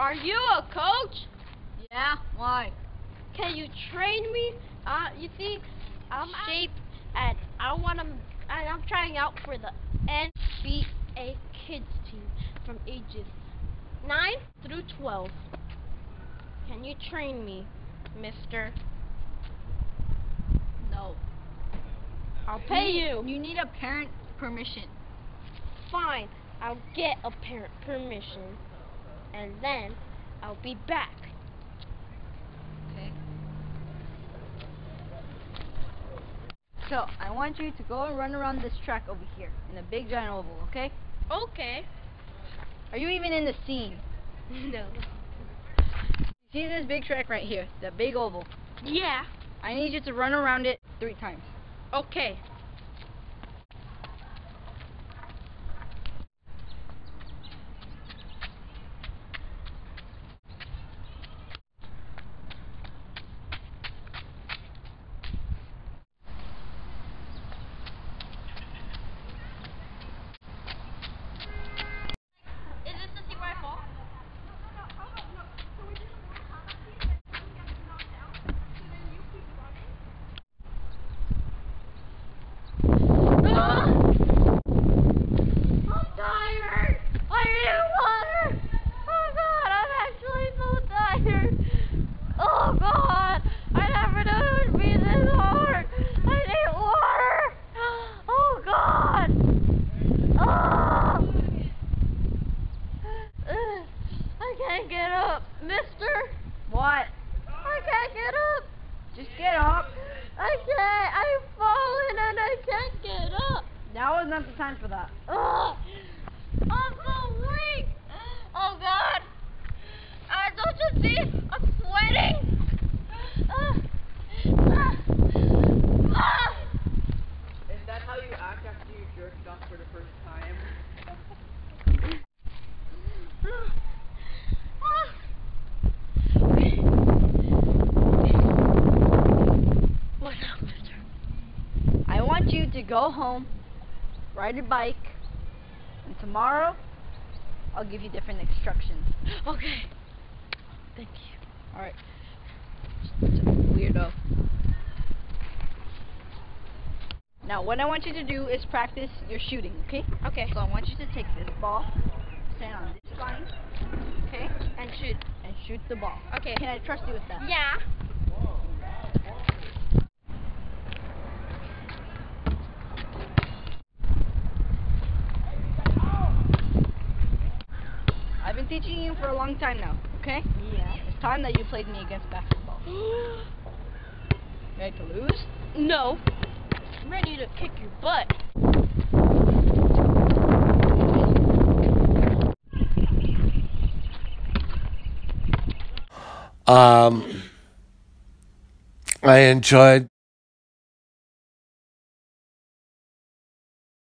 Are you a coach? Yeah, why? Can you train me? Uh, you see, I'm shape and I want to, and I'm trying out for the NBA kids team from ages 9 through 12. Can you train me, mister? No. I'll pay you. You need a parent permission. Fine, I'll get a parent permission and then I'll be back. Okay. So, I want you to go and run around this track over here in a big giant oval, okay? Okay. Are you even in the scene? no. See this big track right here, the big oval. Yeah. I need you to run around it three times. Okay. Is this to see where I fall? Ah! I'm tired. I need water. Oh God, I'm actually so tired. Oh God, I never knew it would be this hard. I need water. Oh God. Oh. Ugh, I can't get up, Mister. What? I can't get up. Just get up. I can't. I'm falling and I can't get up. Now is not the time for that. Ugh. I'm so weak. Oh God. I don't you see? I'm sweating. Ugh. Ah. Ah. Is that how you act after you jerked off for the first time? What now, mister? I want you to go home, ride your bike, and tomorrow I'll give you different instructions. Okay. Thank you. Alright. Weirdo. Now, what I want you to do is practice your shooting, okay? Okay. So I want you to take this ball, stand on this line, okay? And shoot. And shoot the ball. Okay. Can I trust you with that? Yeah. I've been teaching you for a long time now, okay? Yeah. It's time that you played me against basketball. Ready to lose? no. I'm ready to kick your butt. Um, I enjoyed